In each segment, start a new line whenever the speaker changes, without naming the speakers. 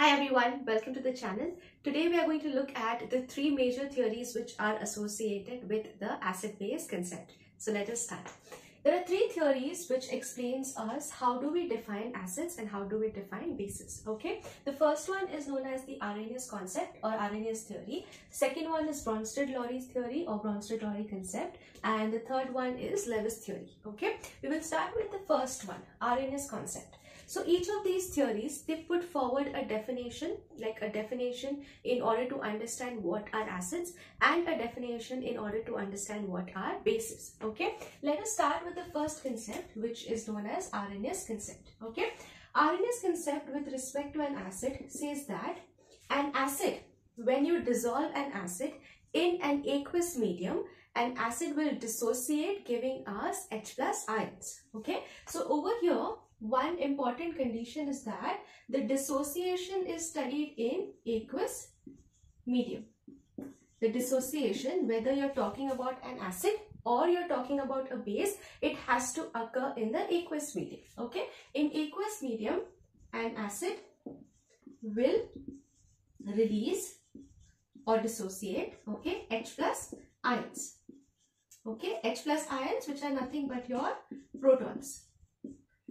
Hi everyone, welcome to the channel. Today we are going to look at the three major theories which are associated with the acid-base concept. So let us start. There are three theories which explains us how do we define acids and how do we define bases. Okay, the first one is known as the Arrhenius concept or Arrhenius theory. Second one is Bronsted-Lowry's theory or Bronsted-Lowry concept, and the third one is Lewis theory. Okay, we will start with the first one, Arrhenius concept. So each of these theories, they put forward a definition, like a definition in order to understand what are acids and a definition in order to understand what are bases. Okay, let us start with the first concept, which is known as Arrhenius concept. Okay, Arrhenius concept with respect to an acid says that an acid, when you dissolve an acid in an aqueous medium, an acid will dissociate giving us H plus ions. Okay, so over here, one important condition is that the dissociation is studied in aqueous medium. The dissociation, whether you're talking about an acid or you're talking about a base, it has to occur in the aqueous medium. Okay, in aqueous medium, an acid will release or dissociate, okay, H plus ions. Okay, H plus ions which are nothing but your protons.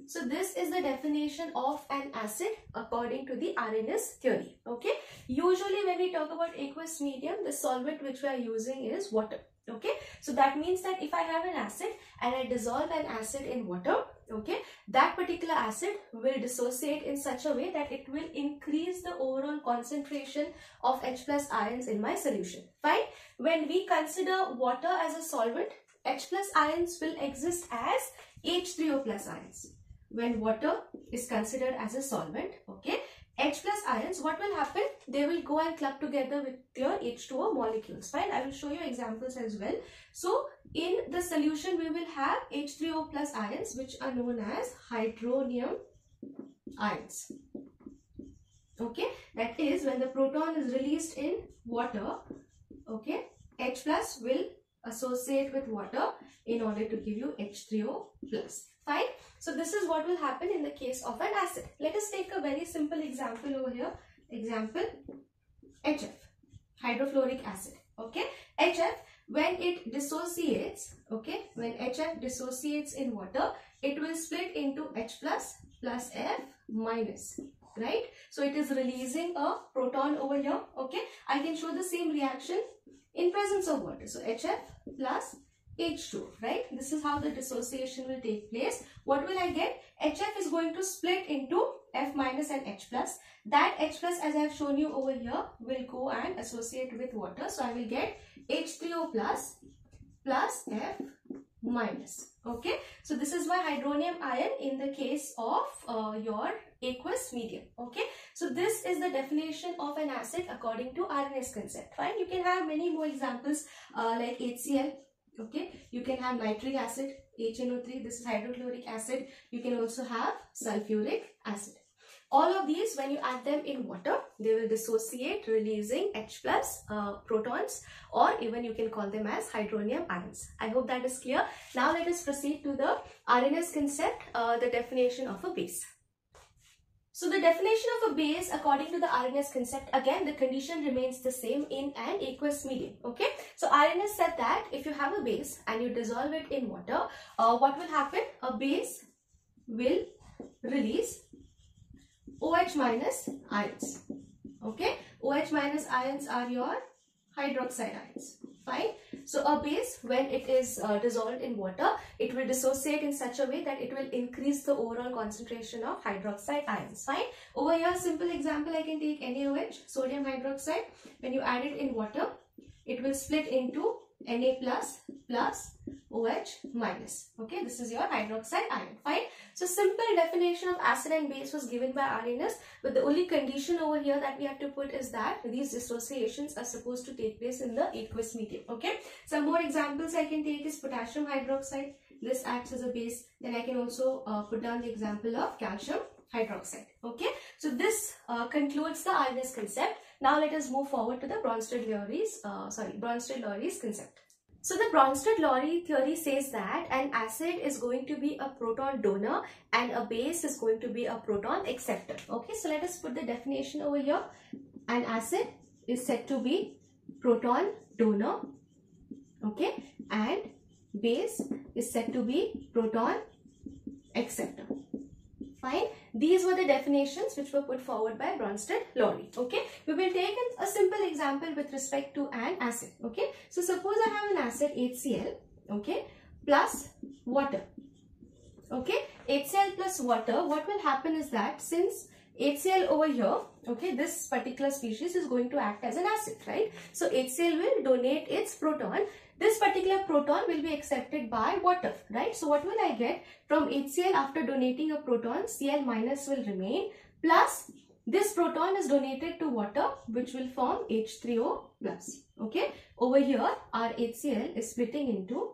So this is the definition of an acid according to the Arrhenius theory. Okay. Usually when we talk about aqueous medium, the solvent which we are using is water. Okay. So that means that if I have an acid and I dissolve an acid in water, okay, that particular acid will dissociate in such a way that it will increase the overall concentration of H plus ions in my solution. Fine. When we consider water as a solvent, H plus ions will exist as H3O plus ions when water is considered as a solvent, okay, H plus ions, what will happen? They will go and club together with your H2O molecules. Fine, I will show you examples as well. So, in the solution, we will have H3O plus ions, which are known as hydronium ions. Okay, that is when the proton is released in water, okay, H plus will associate with water in order to give you H3O plus. Fine. So this is what will happen in the case of an acid. Let us take a very simple example over here. Example HF, hydrofluoric acid. Okay. HF, when it dissociates, okay, when HF dissociates in water, it will split into H plus plus F minus right so it is releasing a proton over here okay i can show the same reaction in presence of water so hf plus H2, right? This is how the dissociation will take place. What will I get? HF is going to split into F minus and H plus. That H plus as I have shown you over here will go and associate with water. So I will get H3O plus plus F minus. Okay. So this is my hydronium ion in the case of uh, your aqueous medium. Okay. So this is the definition of an acid according to Arrhenius concept. Fine. You can have many more examples uh, like HCl okay? You can have nitric acid HNO3 this is hydrochloric acid. You can also have sulfuric acid. All of these when you add them in water they will dissociate releasing H plus uh, protons or even you can call them as hydronium ions. I hope that is clear. Now let us proceed to the Arrhenius concept uh, the definition of a base so the definition of a base according to the Arrhenius concept, again the condition remains the same in an aqueous medium. Okay. So Arrhenius said that if you have a base and you dissolve it in water, uh, what will happen? A base will release OH minus ions. Okay. OH minus ions are your hydroxide ions. So a base, when it is uh, dissolved in water, it will dissociate in such a way that it will increase the overall concentration of hydroxide ions. Fine. Over here, simple example, I can take NaOH, sodium hydroxide. When you add it in water, it will split into Na plus plus OH minus. Okay, this is your hydroxide ion. Fine. So simple definition of acid and base was given by Arrhenius, but the only condition over here that we have to put is that these dissociations are supposed to take place in the aqueous medium. Okay. Some more examples I can take is potassium hydroxide. This acts as a base. Then I can also uh, put down the example of calcium hydroxide. Okay. So this uh, concludes the Arrhenius concept. Now let us move forward to the Bronsted-Lowry's, uh, sorry, Bronsted-Lowry's concept. So the Bronsted-Lowry theory says that an acid is going to be a proton donor and a base is going to be a proton acceptor. Okay, so let us put the definition over here. An acid is said to be proton donor, okay, and base is said to be proton acceptor. Fine. These were the definitions which were put forward by Bronsted-Lowry. Okay. We will take a simple example with respect to an acid. Okay. So suppose I have an acid HCl. Okay. Plus water. Okay. HCl plus water. What will happen is that since HCl over here, okay, this particular species is going to act as an acid, right? So HCl will donate its proton this particular proton will be accepted by water, right? So what will I get from HCl after donating a proton? Cl minus will remain plus this proton is donated to water which will form H3O plus. Okay. Over here our HCl is splitting into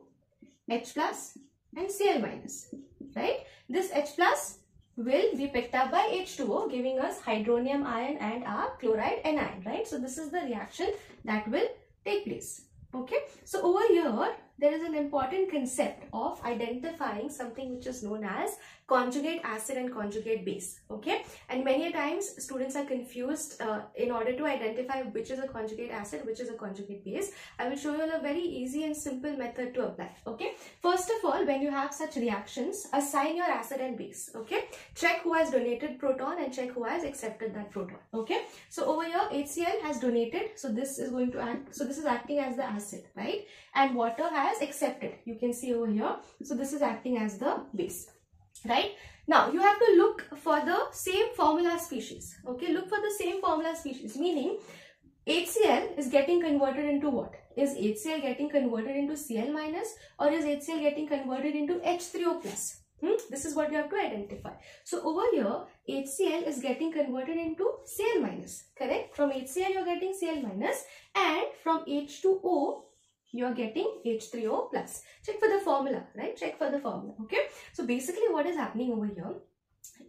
H plus and Cl minus. Right. This H plus will be picked up by H2O giving us hydronium ion and our chloride anion. Right. So this is the reaction that will take place. Okay, so over here there is an important concept of identifying something which is known as conjugate acid and conjugate base okay? And many times students are confused uh, in order to identify which is a conjugate acid which is a conjugate base. I will show you a very easy and simple method to apply okay? First of all when you have such reactions assign your acid and base okay? Check who has donated proton and check who has accepted that proton okay? So over here hcl has donated. So this is going to act so this is acting as the acid right? And water has accepted. You can see over here. So this is acting as the base right now you have to look for the same formula species okay look for the same formula species meaning HCl is getting converted into what? Is HCl getting converted into Cl minus or is HCl getting converted into H3O plus? Hmm? This is what you have to identify. So over here, HCl is getting converted into Cl minus, correct? From HCl you are getting Cl minus and from H2O you are getting H3O plus. Check for the formula, right? Check for the formula, okay? So basically what is happening over here,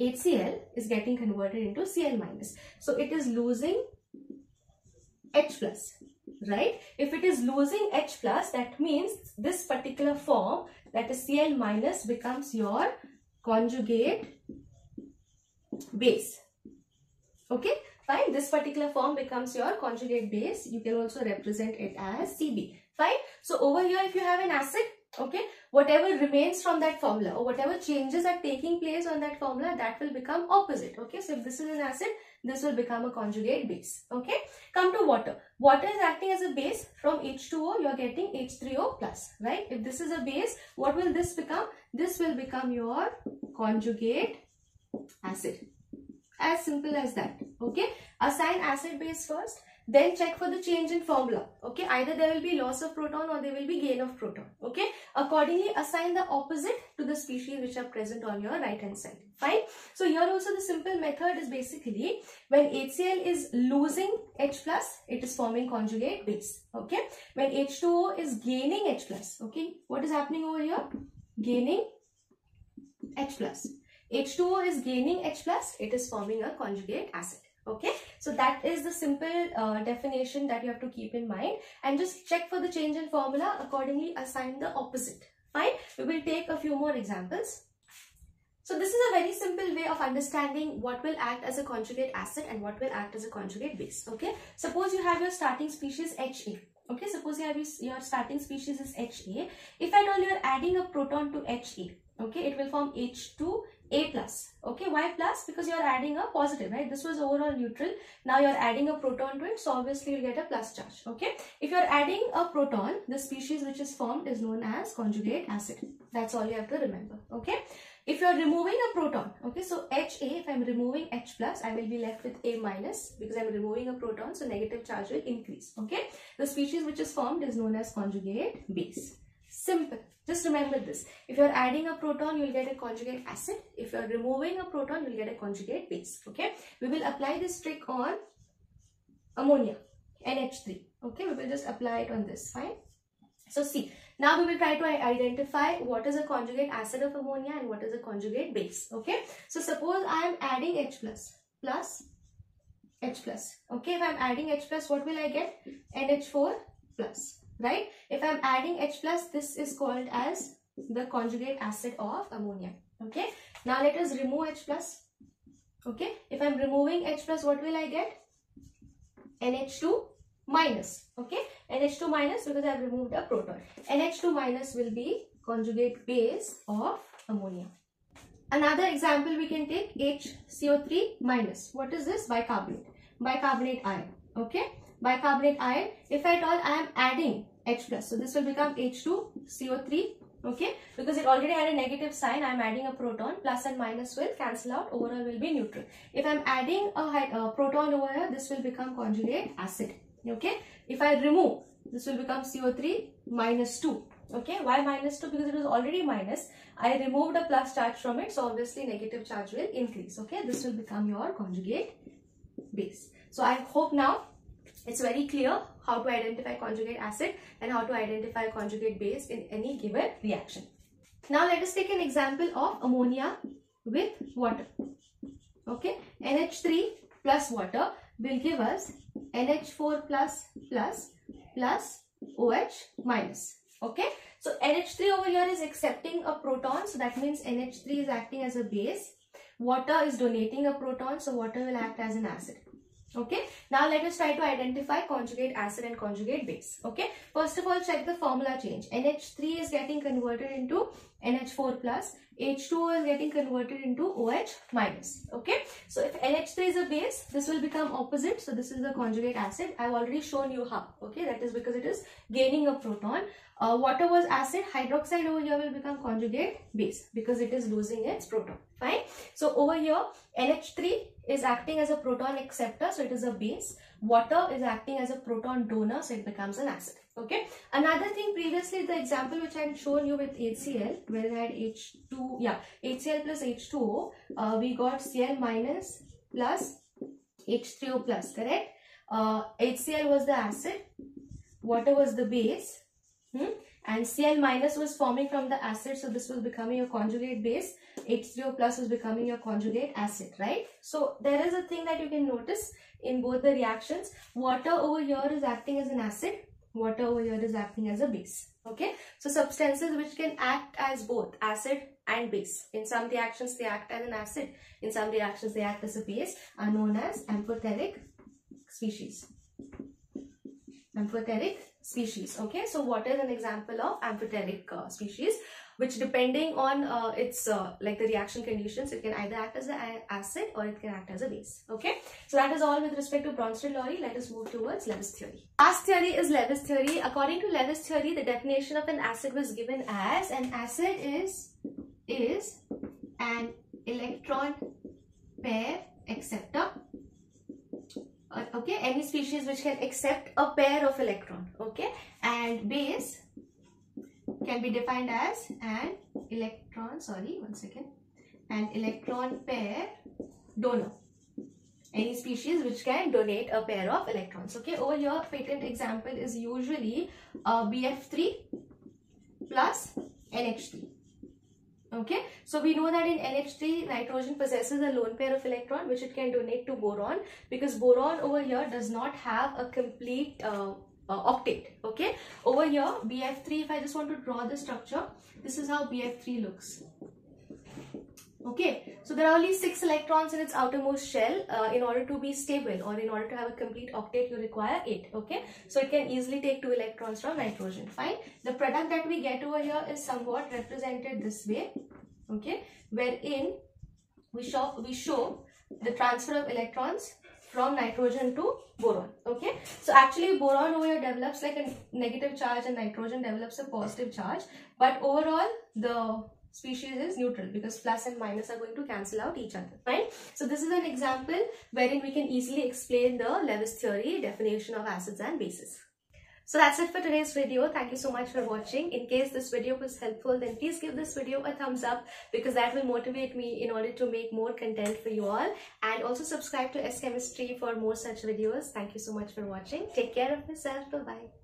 HCl is getting converted into Cl minus. So it is losing H plus, right? If it is losing H plus, that means this particular form, that is Cl minus becomes your conjugate base. Okay, fine. This particular form becomes your conjugate base. You can also represent it as Cb. So over here, if you have an acid, okay, whatever remains from that formula or whatever changes are taking place on that formula, that will become opposite. Okay. So if this is an acid, this will become a conjugate base. Okay. Come to water. Water is acting as a base. From H2O, you are getting H3O plus, right? If this is a base, what will this become? This will become your conjugate acid. As simple as that. Okay. Assign acid base first then check for the change in formula. Okay, either there will be loss of proton or there will be gain of proton. Okay, accordingly assign the opposite to the species which are present on your right hand side. Fine. So here also the simple method is basically when HCl is losing H plus, it is forming conjugate base. Okay, when H2O is gaining H plus. Okay, what is happening over here? Gaining H plus. H2O is gaining H plus, it is forming a conjugate acid okay? So that is the simple uh, definition that you have to keep in mind. And just check for the change in formula. Accordingly assign the opposite. Fine? We will take a few more examples. So this is a very simple way of understanding what will act as a conjugate acid and what will act as a conjugate base. Okay? Suppose you have your starting species ha okay? Suppose you have your starting species is ha if at all you are adding a proton to ha okay? It will form h2 a plus. Okay, why plus? Because you are adding a positive, right? This was overall neutral. Now you are adding a proton to it, so obviously you'll get a plus charge. Okay, if you are adding a proton, the species which is formed is known as conjugate acid. That's all you have to remember. Okay, if you are removing a proton, okay, so Ha, if I am removing H plus, I will be left with A minus because I am removing a proton, so negative charge will increase. Okay, the species which is formed is known as conjugate base. Simple. Just remember this. If you're adding a proton, you'll get a conjugate acid. If you're removing a proton, you'll get a conjugate base. Okay. We will apply this trick on ammonia, NH3. Okay. We will just apply it on this. Fine. So see, now we will try to identify what is a conjugate acid of ammonia and what is a conjugate base. Okay. So suppose I am adding H plus plus H plus. Okay. If I am adding H plus, what will I get? NH4 plus right? If I'm adding H plus, this is called as the conjugate acid of ammonia, okay? Now let us remove H plus, okay? If I'm removing H plus, what will I get? NH2 minus, okay? NH2 minus because I've removed a proton. NH2 minus will be conjugate base of ammonia. Another example we can take HCO3 minus. What is this? Bicarbonate. Bicarbonate ion. Okay. Bicarbonate ion. If at all I am adding H plus. So this will become H2CO3. Okay. Because it already had a negative sign. I am adding a proton. Plus and minus will cancel out. Overall will be neutral. If I am adding a, a proton over here, this will become conjugate acid. Okay. If I remove, this will become CO3 minus 2 okay why minus 2 because it was already minus i removed a plus charge from it so obviously negative charge will increase okay this will become your conjugate base so i hope now it's very clear how to identify conjugate acid and how to identify conjugate base in any given reaction. Now let us take an example of ammonia with water. Okay? Nh3 plus water will give us nh4 plus plus plus OH minus. Okay? So NH3 over here is accepting a proton. So that means NH3 is acting as a base. Water is donating a proton. So water will act as an acid okay? Now let us try to identify conjugate acid and conjugate base. Okay? First of all check the formula change. Nh3 is getting converted into nh4 plus. H2o is getting converted into oh minus. Okay? So if nh3 is a base this will become opposite. So this is the conjugate acid. I've already shown you how. Okay? That is because it is gaining a proton. Uh, water was acid. Hydroxide over here will become conjugate base because it is losing its proton. Fine? So over here nh3 is acting as a proton acceptor so it is a base. Water is acting as a proton donor so it becomes an acid okay? Another thing previously the example which i had shown you with hcl where i had h2 yeah hcl plus h2o uh, we got cl minus plus h3o plus correct? Uh, hcl was the acid water was the base hmm? and Cl minus was forming from the acid so this was becoming a conjugate base H3O plus is becoming your conjugate acid right? So there is a thing that you can notice in both the reactions. Water over here is acting as an acid. Water over here is acting as a base okay? So substances which can act as both acid and base. In some reactions they act as an acid. In some reactions they act as a base are known as amphoteric species. Amphoteric species okay? So what is an example of amphoteric uh, species which depending on uh, its uh, like the reaction conditions it can either act as an acid or it can act as a base okay? So that is all with respect to Bronsted-Lowry let us move towards Lewis theory. Last theory is Lewis theory. According to Lewis theory the definition of an acid was given as an acid is is an electron pair acceptor uh, okay? Any species which can accept a pair of electron okay? And base can be defined as an electron sorry one second. An electron pair donor. Any species which can donate a pair of electrons. Okay over here patent example is usually uh, bf3 plus nh3 okay so we know that in NH3 nitrogen possesses a lone pair of electron which it can donate to boron because boron over here does not have a complete uh, uh, octet okay? Over here BF3 if I just want to draw the structure this is how BF3 looks. Okay? So there are only six electrons in its outermost shell uh, in order to be stable or in order to have a complete octet you require eight okay? So it can easily take two electrons from nitrogen. Fine. The product that we get over here is somewhat represented this way okay? Wherein we show we show the transfer of electrons from nitrogen to boron okay? So actually boron over here develops like a negative charge and nitrogen develops a positive charge. But overall the species is neutral because plus and minus are going to cancel out each other right? So this is an example wherein we can easily explain the lewis theory definition of acids and bases so that's it for today's video. Thank you so much for watching. In case this video was helpful, then please give this video a thumbs up because that will motivate me in order to make more content for you all. And also subscribe to S Chemistry for more such videos. Thank you so much for watching. Take care of yourself. Bye-bye.